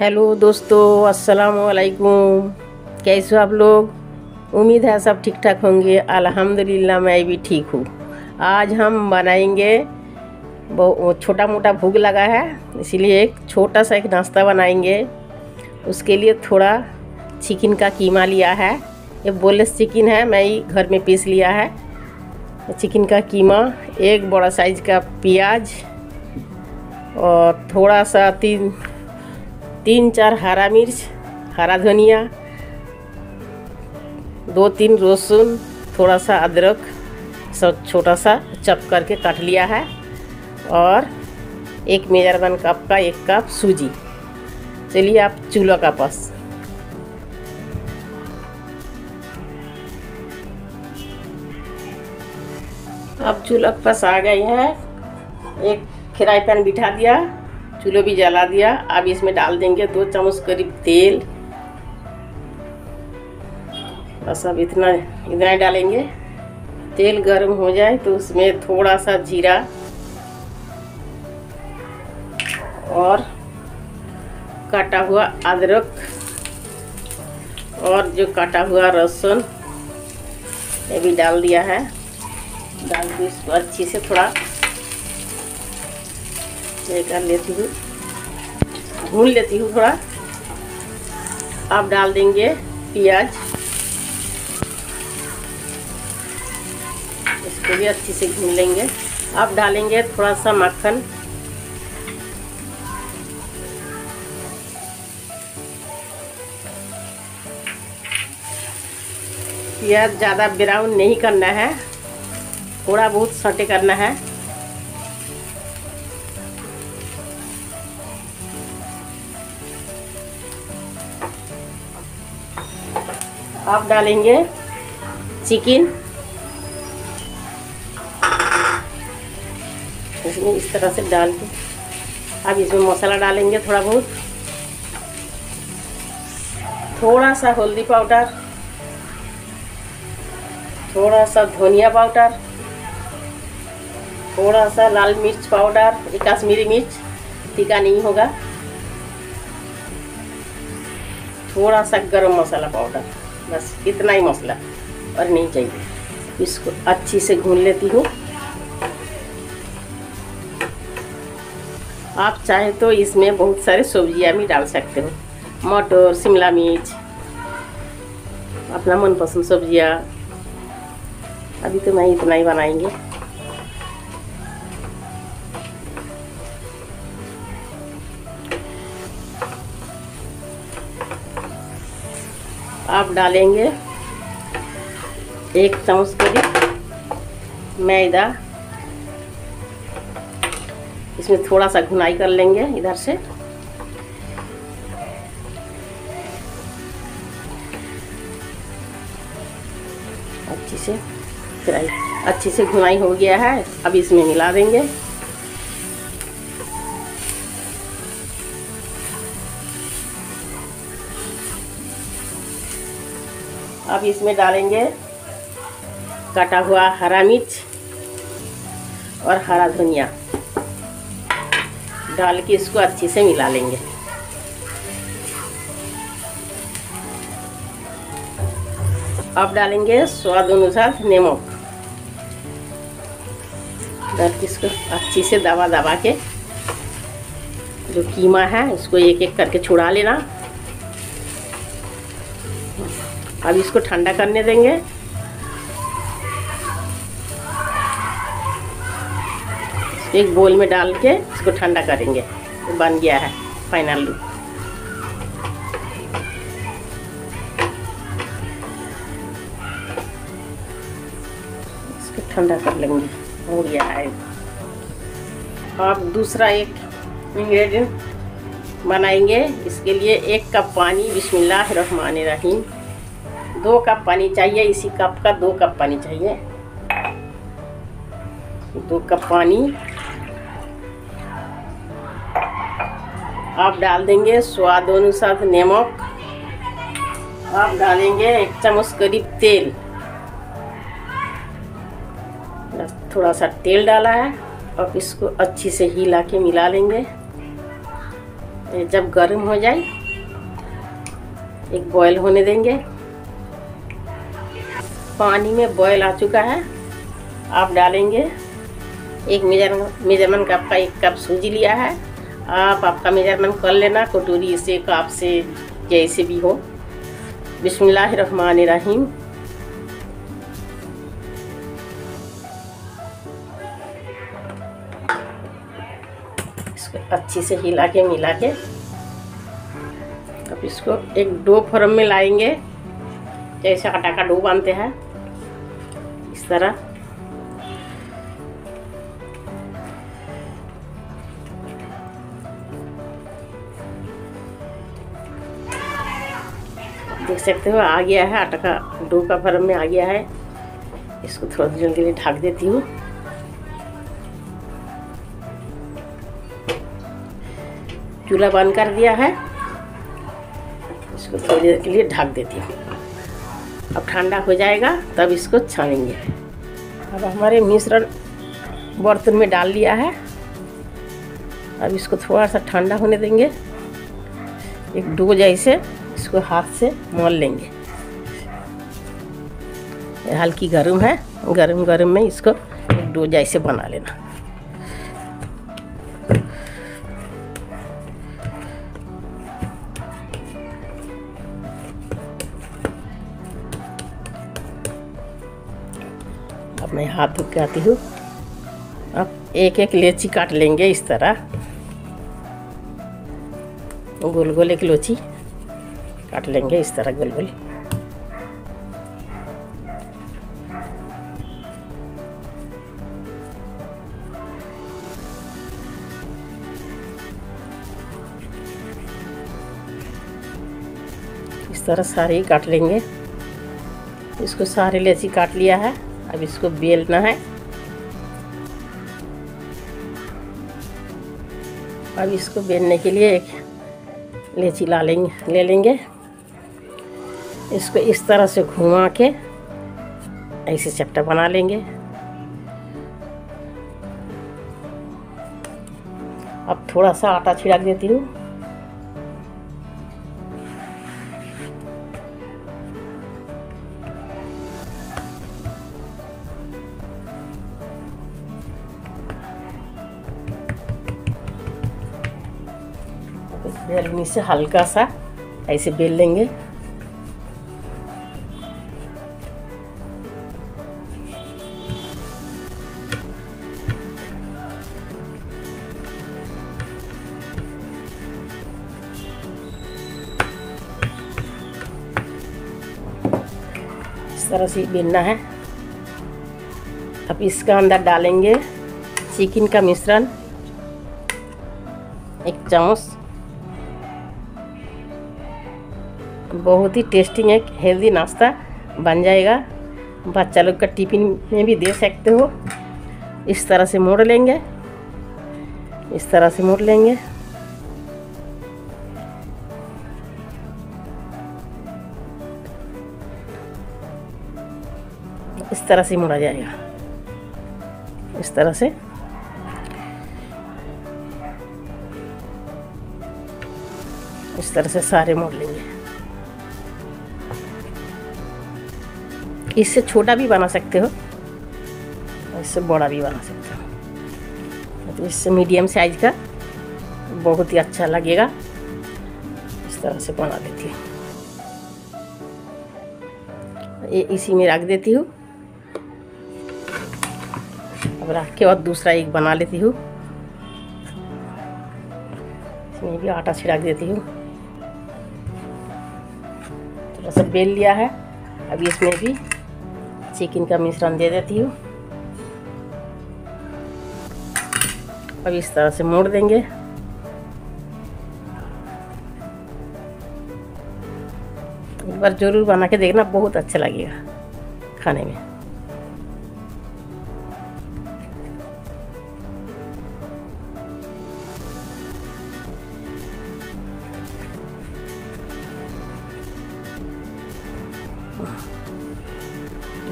Hello दोस्तों अस्सलाम वालेकुम कैसे हो आप लोग? उम्मीद है सब ठीक ठाक होंगे। अल्हम्दुलिल्लाह, मैं भी ठीक हूँ। आज हम बनाएँगे वो छोटा मोटा भूख लगा है। इसीलिए एक छोटा सा एक नाश्ता बनाएँगे। उसके लिए थोड़ा चिकन का कीमा लिया है। ये बोलेस चिकन है, मैं ही घर में पीस लिया है। चिकन का कीमा, एक बड़ा साइज़ का प्याज और थोड़ा सा तीन तीन चार हरा मिर्च, हरा धनिया, दो तीन लहसुन थोड़ा सा अदरक, सब छोटा सा चप करके काट लिया है। और एक मेजरबन कप का एक कप सूजी। चलिए आप चूल्हा का पास। अब चूल्हा के पास आ गई है। एक फ्राई पैन बिठा दिया। चूल्हा भी जला दिया। अब इसमें डाल देंगे दो चम्मच करीब तेल। बस अब इतना इतना ही डालेंगे। तेल गर्म हो जाए तो उसमें थोड़ा सा जीरा और काटा हुआ अदरक और जो काटा हुआ लहसुन ये भी डाल दिया है। डाल के इसको अच्छी से थोड़ा ये कर लेती हूँ। भून लेती हूँ थोड़ा। अब डाल देंगे प्याज। इसको भी अच्छे से भून लेंगे। अब डालेंगे थोड़ा सा मक्खन। प्याज ज़्यादा ब्राउन नहीं करना है। थोड़ा बहुत सटे करना है। अब डालेंगे चिकन। इसमें इस तरह से डाल के। अब इसमें मसाला डालेंगे थोड़ा बहुत। थोड़ा सा हल्दी पाउडर। थोड़ा सा धनिया पाउडर। थोड़ा सा लाल मिर्च पाउडर। कश्मीरी मिर्च। तीखा नहीं होगा। थोड़ा सा गरम मसाला पाउडर। बस इतना ही मसला। और नहीं चाहिए। इसको अच्छी से घून लेती हूँ। आप चाहे तो इसमें बहुत सारे सब्ज़ियाँ भी डाल सकते हो। मटर, शिमला मिर्च, अपना मनपसंद सब्ज़ियाँ। अभी तो मैं इतना ही बनाएँगे। आप डालेंगे। एक चम्मच करीब मैदा। इसमें थोड़ा सा घुनाई कर लेंगे इधर से। अच्छे से फ्राई अच्छे से घुनाई हो गया है। अब इसमें मिला देंगे। अब इसमें डालेंगे काटा हुआ हरा मिर्च और हरा धनिया। डाल के इसको अच्छे से मिला लेंगे। अब डालेंगे स्वाद अनुसार नमक डाल के इसको अच्छी से दबा दबा के, जो कीमा है, इसको एक एक करके छुड़ा लेना। अब इसको ठंडा करने देंगे। एक बोल में डाल के इसको ठंडा करेंगे। बन गया है फाइनल लुक इसको ठंडा कर लेंगे, हो गया है। अब दूसरा एक इंग्रेडिएंट बनाएँगे। इसके लिए एक कप पानी बिस्मिल्लाह रहीम दो कप पानी चाहिए, इसी कप का दो कप पानी चाहिए। दो कप पानी। आप डाल देंगे स्वाद अनुसार नमक। आप डालेंगे एक चम्मच करीब तेल। थोड़ा सा तेल डाला है, अब इसको अच्छी से हिला के मिला लेंगे। जब गर्म हो जाए, एक बॉयल होने देंगे। पानी में बॉयल आ चुका है। आप डालेंगे। एक मेजर मेज़रमेंट कप का एक कप सूजी लिया है। आप आपका मेज़रमेंट कर लेना, कटोरी से कप से, जैसे भी हो। बिस्मिल्लाहिर्रहमानिर्रहीम। इसको अच्छी से हिला के मिला के अब इसको एक डो फॉर्म में लाएँगे। जैसे आटा का डो बांधते हैं। तरह देख सकते हो, आ गया है, आटा का डो का फर्म में आ गया है. इसको थोड़ा देर के लिए ढक देती हूँ. चूल्हा बंद कर दिया है. इसको थोड़ी देर के लिए ढक देती हूँ. अब ठंडा हो जाएगा, तब इसको छानेंगे। अब हमारे मिश्रण बर्तन में डाल लिया है। अब इसको थोड़ा सा ठंडा होने देंगे। एक डो जैसे इसको हाथ से मोल लेंगे। हल्की गर्म है। गर्म गर्म में इसको एक डो जैसे बना लेना। अब मैं हाथ धो के आती हूँ। अब एक एक लेची काट लेंगे इस तरह। गोल गोल एक लोची काट लेंगे इस तरह गोल गोल इस तरह सारे काट लेंगे। इसको सारे लेची काट लिया है। अब इसको बेलना है। अब इसको बेलने के लिए एक लेची ला लेंगे, ले लेंगे। इसको इस तरह से घुमा के ऐसे चपटा बना लेंगे। अब थोड़ा सा आटा छिड़क देती हूँ। बेलनी से हल्का सा ऐसे बेल लेंगे। इस तरह से बेलना है। अब इसका अंदर डालेंगे चिकन का मिश्रण, एक चम्मच बहुत ही टेस्टिंग एक हेल्दी नाश्ता बन जाएगा। बच्चा लोग का टिफ़िन में भी दे सकते हो। इस तरह से मोड़ लेंगे। इस तरह से मोड़ लेंगे। इस तरह से मोड़ा जाएगा। इस तरह से। इस तरह से सारे मोड़ लेंगे। इससे छोटा भी बना सकते हो इससे बड़ा भी बना सकते हो। तो इससे मीडियम साइज़ का बहुत ही अच्छा लगेगा। इस तरह से बना देती हूँ। ये इसी में रख देती हूँ। अब रख के और दूसरा एक बना लेती हूँ। इसमें भी आटा छिड़क देती हूँ। थोड़ा सा बेल लिया है। अभी इसमें भी चिकन का मिश्रण दे देती हूँ अब इस तरह से मोड़ देंगे एक बार ज़रूर बना के देखना बहुत अच्छा लगेगा खाने में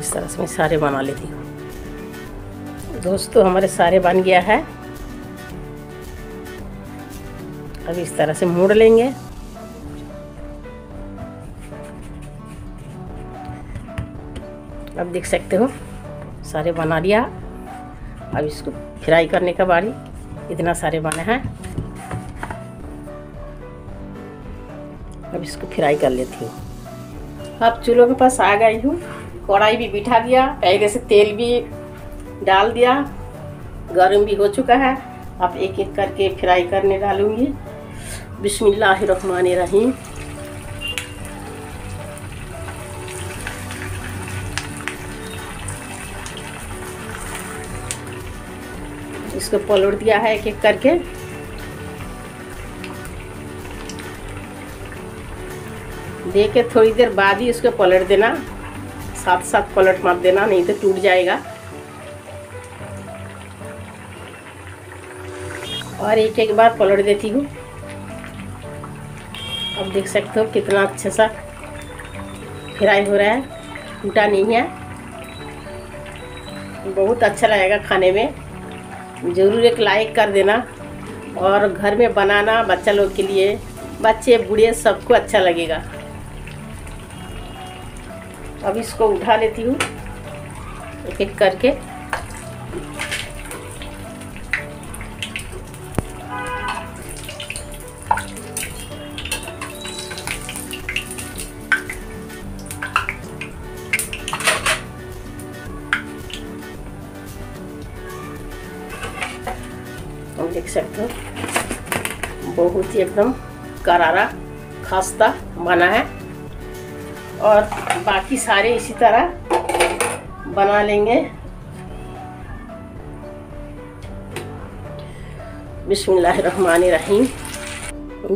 इस तरह से मैं सारे बना लेती हूँ। दोस्तों, हमारे सारे बन गया है। अब इस तरह से मोड़ लेंगे। अब देख सकते हो, सारे बना लिया अब इसको फ्राई करने का बारी। इतना सारे बने हैं। अब इसको फ्राई कर लेती हूँ। अब चूल्हों के पास आ गई हूँ। कढ़ाई भी बिठा दिया पहले से तेल भी डाल दिया, गर्म भी हो चुका है। अब एक एक करके फ्राई करने डालूँगी। बिस्मिल्लाहिर्रहमानिर्रहीम। इसको पलट दिया है एक एक करके। दे के थोड़ी देर बाद ही इसको पलट देना। साथ साथ पलट मत देना, नहीं तो टूट जाएगा। और एक एक बार पलट देती हूँ। अब देख सकते हो कितना अच्छा सा फ्राई हो रहा है। टूटा नहीं है। बहुत अच्छा लगेगा खाने में। ज़रूर एक लाइक कर देना। और घर में बनाना बच्चा लोग के लिए। बच्चे, बूढ़े सबको अच्छा लगेगा। अब इसको उठा लेती हूँ। एक एक करके देख सकते हो, बहुत ही एकदम करारा, खस्ता बना है। और बाकी सारे इसी तरह बना लेंगे। बिस्मिल्लाहिर्रहमानिर्रहीम।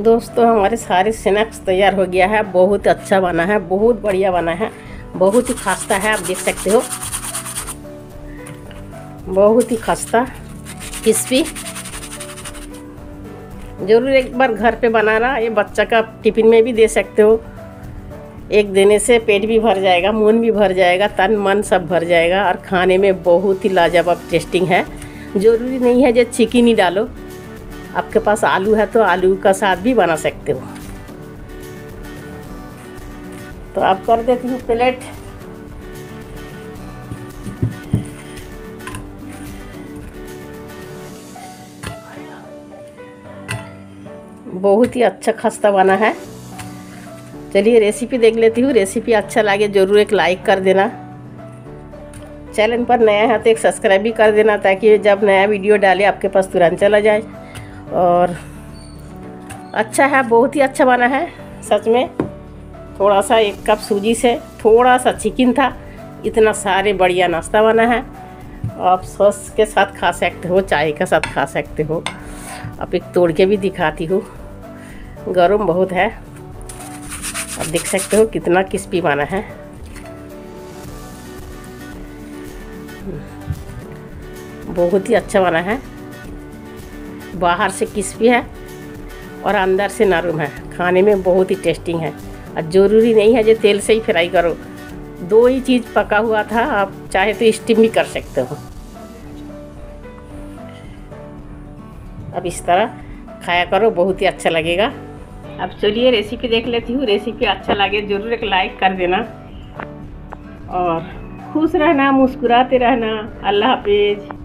दोस्तों, हमारे सारे स्नैक्स तैयार हो गया है। बहुत अच्छा बना है, बहुत बढ़िया बना है। बहुत ही खस्ता है, आप देख सकते हो। बहुत ही खस्ता, क्रिस्पी। ज़रूर एक बार घर पे बनाना, ये बच्चा का टिफ़िन में भी दे सकते हो। एक देने से पेट भी भर जाएगा, मन भी भर जाएगा, तन, मन सब भर जाएगा और खाने में बहुत ही लाजवाब टेस्टिंग है। ज़रूरी नहीं है जो चिकन ही डालो। आपके पास आलू है तो आलू का साथ भी बना सकते हो। तो आप कर देती हूँ प्लेट। बहुत ही अच्छा खस्ता बना है। चलिए रेसिपी देख लेती हूँ। रेसिपी अच्छा लगे, ज़रूर एक लाइक कर देना। चैनल पर नया है तो एक सब्सक्राइब भी कर देना ताकि जब नया वीडियो डाले, आपके पास तुरंत चला जाए। और अच्छा है, बहुत ही अच्छा बना है, सच में। थोड़ा सा एक कप सूजी से, थोड़ा सा चिकन था, इतना सारे बढ़िया नाश्ता बना है। आप सॉस के साथ खा सकते हो, चाय के साथ खा सकते हो। आप एक तोड़ के भी दिखाती हूँ। गर्म बहुत है। अब देख सकते हो कितना क्रिस्पी बना है। बहुत ही अच्छा बना है। बाहर से क्रिस्पी है और अंदर से नरम है। खाने में बहुत ही टेस्टिंग है। और ज़रूरी नहीं है जो तेल से ही फ्राई करो। दो ही चीज़ पका हुआ था, आप चाहे तो स्टीम भी कर सकते हो। अब इस तरह खाया करो, बहुत ही अच्छा लगेगा। अब चलिए रेसिपी देख लेती हूँ। रेसिपी अच्छा लगे ज़रूर एक लाइक कर देना। और खुश रहना, मुस्कुराते रहना। अल्लाह हाफिज़।